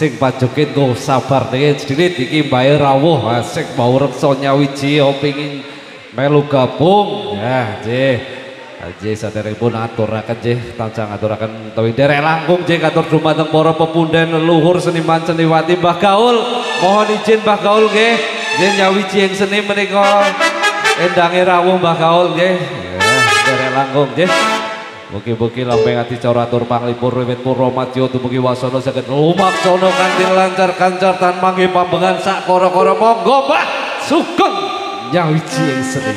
sing pajokin go sabar deh sedikit iki mbae rawuh asik mau reksa nyawiji pengin melu gabung. Ya jeh Jih saderengipun aturaken jih tansah ngaturaken tawing derek langkung jih katur dumateng para pepunden leluhur seniman seniwati Mbah Gaul. Mohon izin Mbah Gaul nggih. Nggih nyawiji ing seni menika. Endange rawuh Mbah Gaul nggih. Ya langkung jih Mugi-mugi lampeng ati cara atur panglipur wiwit purwa madya dumugi wasana saged lumaksana kanthi lancar kancar tan mangke pambengan sak kara-kara monggo Mbah sugeng. Nyawiji ing seni